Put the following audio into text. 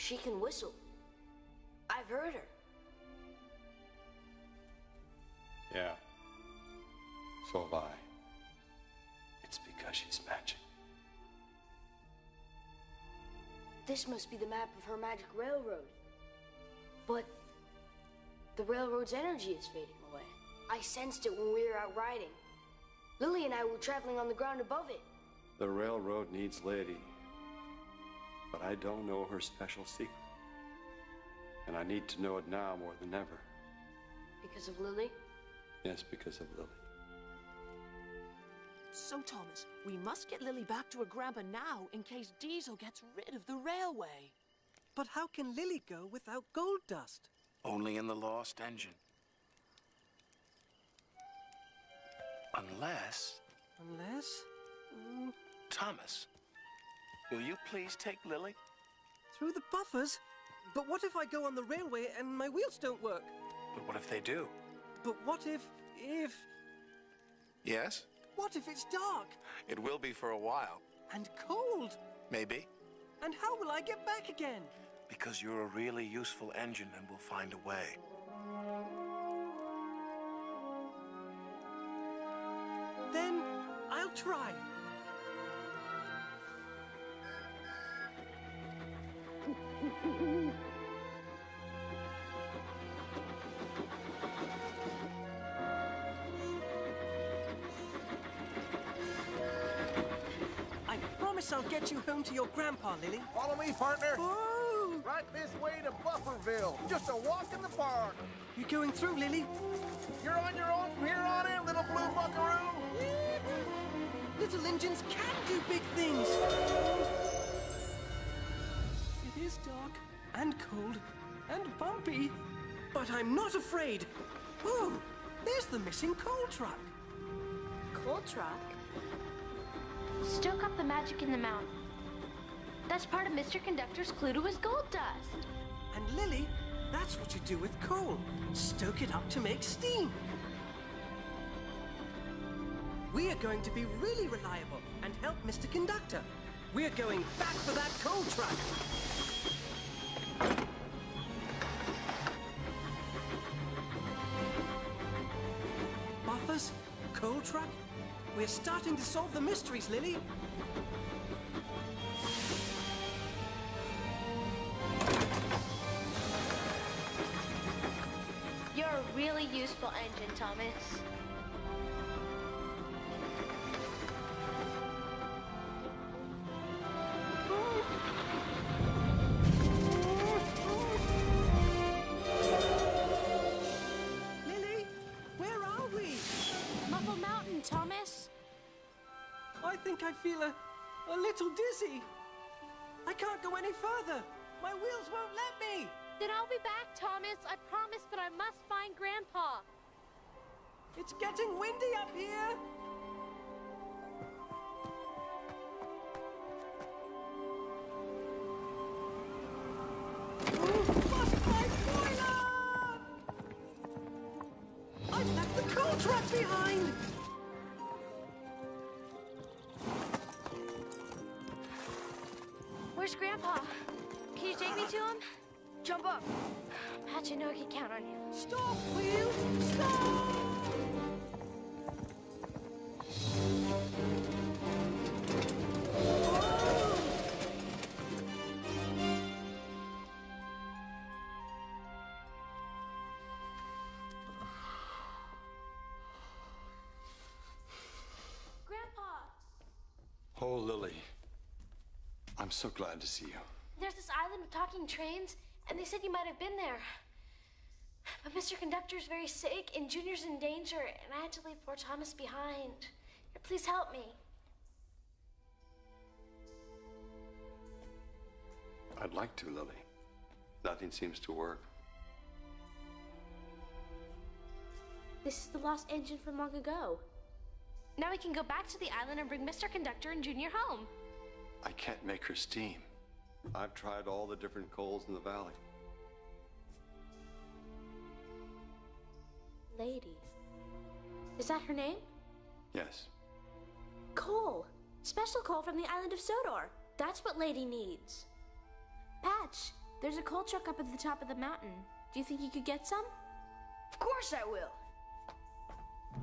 She can whistle. I've heard her. Yeah. So have I. It's because she's magic. This must be the map of her magic railroad. But the railroad's energy is fading away. I sensed it when we were out riding. Lily and I were traveling on the ground above it. The railroad needs Lady. But I don't know her special secret. And I need to know it now more than ever. Because of Lily? Yes, because of Lily. So, Thomas, we must get Lily back to her grandpa now in case Diesel gets rid of the railway. But how can Lily go without gold dust? Only in the lost engine. Unless... Unless... Mm, Thomas, will you please take Lily? through the buffers? But what if I go on the railway and my wheels don't work? But what if they do? But what if... if... Yes? What if it's dark It will be for a while. and cold? Maybe. And how will I get back again? Because you're a really useful engine and we'll find a way. Then I'll try. I promise I'll get you home to your grandpa, Lily. Follow me, partner. Whoa! Right this way to Bufferville. Just a walk in the park. You going through, Lily? You're on your own from here on in, little blue buckaroo. Little engines can do big things. Is dark and cold and bumpy, but I'm not afraid. Oh, there's the missing coal truck. Coal truck? Stoke up the magic in the mountain. That's part of Mr. Conductor's clue to his gold dust. And Lily, that's what you do with coal. Stoke it up to make steam. We are going to be really reliable and help Mr. Conductor. We're going back for that coal truck. Buffers? Coal truck? We're starting to solve the mysteries, Lily. You're a really useful engine, Thomas. Think I feel a, a little dizzy. I can't go any further. My wheels won't let me. Then I'll be back, Thomas. I promise, but I must find Grandpa. It's getting windy up here. Where's Grandpa? Can you take me to him? Jump up. Patch, you know I can count on you. Stop, wheels! Stop! Grandpa, Oh, Lily. I'm so glad to see you. there's this island of talking trains, and they said you might have been there. But Mr. Conductor's very sick, and Junior's in danger, and I had to leave poor Thomas behind. Please help me. I'd like to, Lily. Nothing seems to work. This is the lost engine from long ago. Now we can go back to the island and bring Mr. Conductor and Junior home. I can't make her steam. I've tried all the different coals in the valley. Lady. Is that her name? Yes. Coal. Special coal from the island of Sodor. That's what Lady needs. Patch, There's a coal truck up at the top of the mountain. Do you think you could get some? Of course I will.